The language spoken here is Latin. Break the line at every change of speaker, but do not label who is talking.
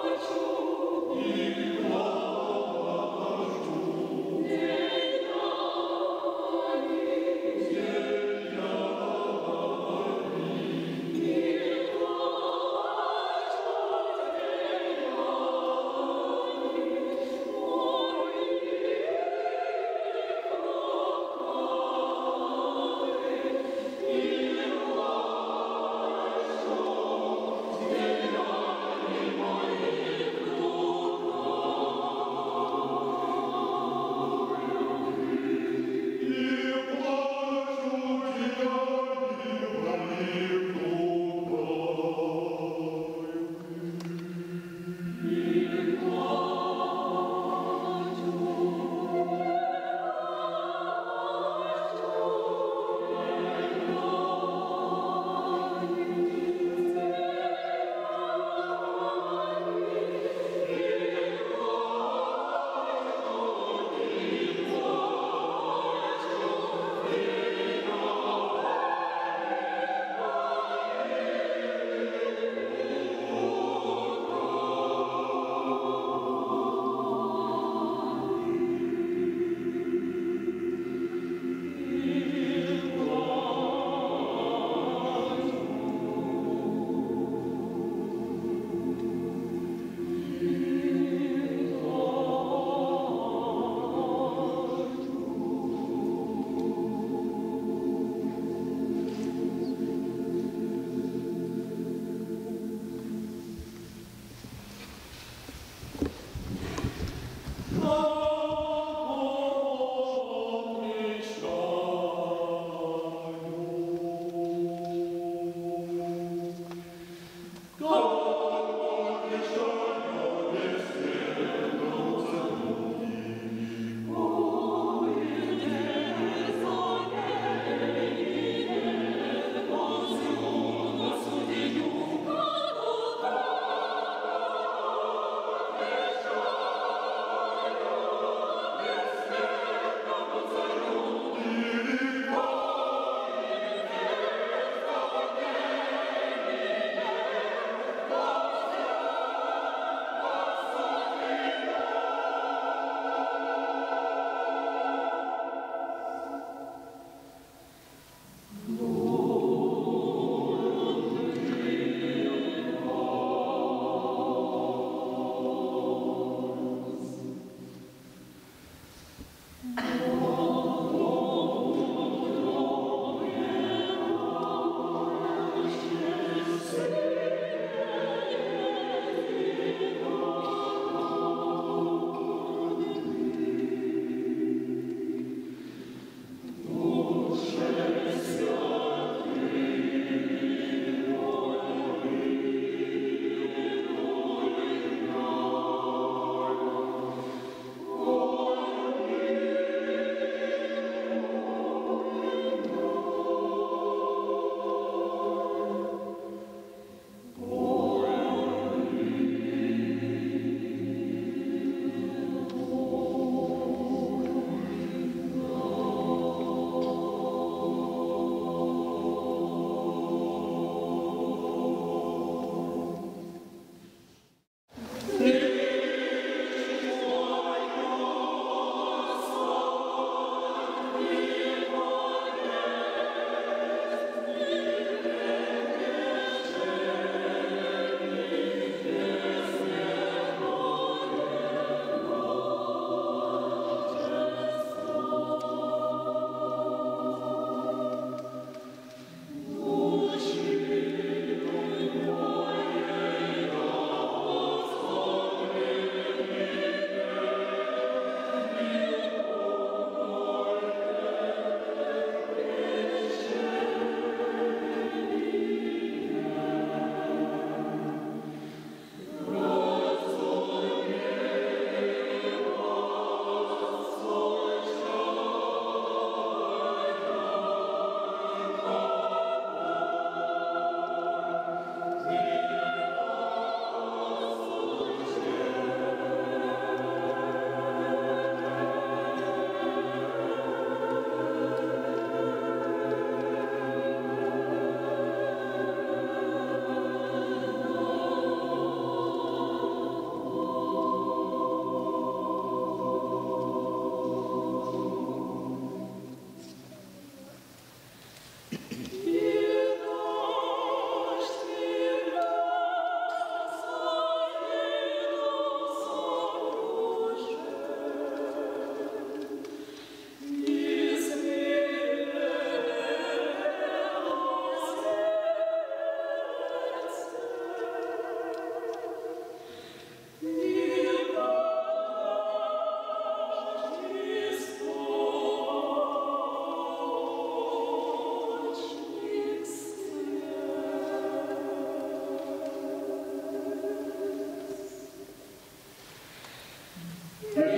faccio il Yeah.